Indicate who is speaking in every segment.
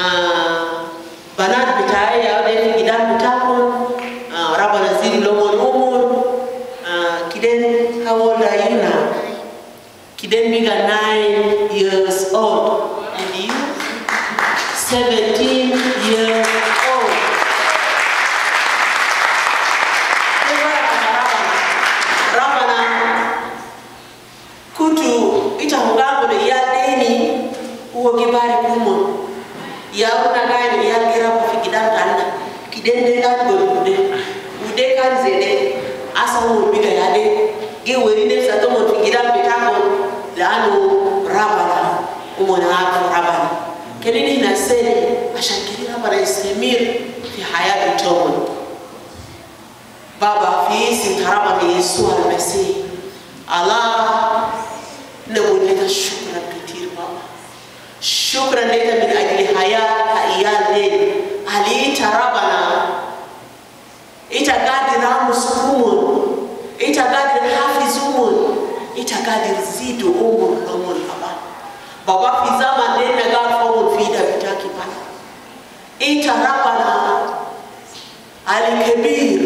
Speaker 1: Uh, كنيني نسالي عشان كنيني أبا يستمر في حياة الجمهور بابا في سنترابة من يسوع المسيح الله نقول لك شكرا كثير بابا شكرا لك من أجل حياة أيالي علي ترابنا إتقادي راموس كومون إتقادي حافظ كومون إتقادي زيدو أمور أمور بابا في زمن لنا قال itarabana alikebir.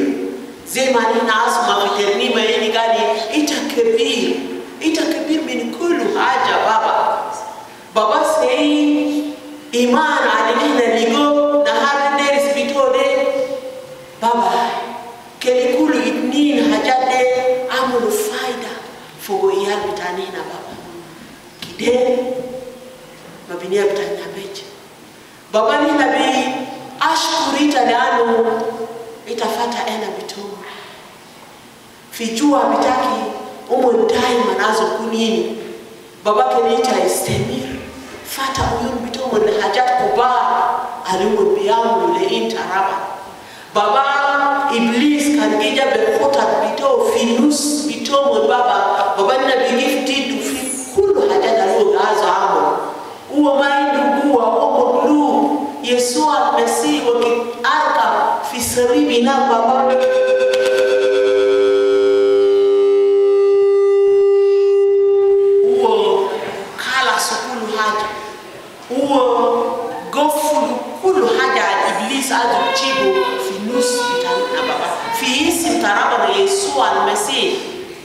Speaker 1: Zimaninaasuma viternimaenigani itakebir itakebir minkulu haja baba. Baba sei imana alilina ligo na haraderisbitode baba kelikulu itnin hajade amulu faida. Fogoyalbitanina baba. Kide mabinia bitanyabeje baba nina itafata ena bitomo fijua bitaki umo ndai manazo kunini. Babake niita istemir fata uyun bitomo ne hajat kuba alimu biyamu le intaraba. Baba iblis kan gija be khota bito finus bitomo baba. Baba na bigifti du fi kullu hajat alu gaza amo. Uwa maindu saribi na baba uwo kala sukulu haja uwo gofulu kulu haja iblis adu chibu fi nus na baba fi isi taraba na yesu almasi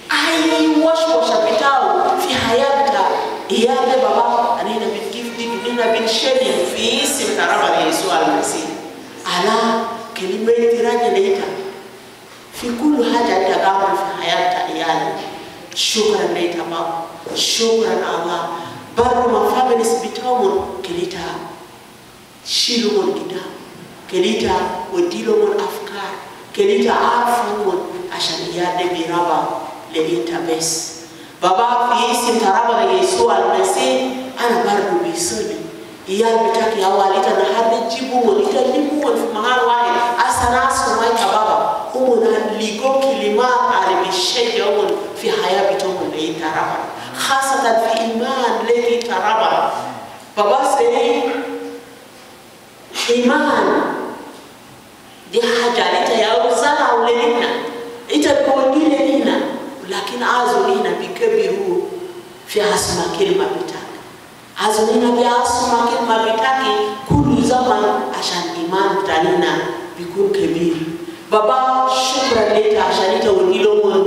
Speaker 1: ai wash wash bitao fi hayata iyade baba anina bin gifti anina bin shedi fi isi كلمة رجليك في كل حاجة تقام في حياة عيالي شكرا لي تمام شكرا الله بر ما فاميليز بتاعهم كليتا شيلهم كده كليتا وديلهم أفكار كليتا عارفهم عشان يادي برابا للإنتابيس baba yesu mtaraba na yesu almasi ana bardu bisuni iyal bitaki awalita na hadi jibu walita limu wa mahali wa fi haya bitomon le taraba خاصة في إيمان الذي تربى بابا سي إيمان. دي حاجة لتا يا وزارة ولدنا إتا كوني لنا لكن عازو لنا بكبروا في أسمى كلمة عازو لنا بأسمى كلمة بتاك كل زمن عشان إيمان بتاعنا بيكون كبير. بابا شكرا لك عشان إتا بيدين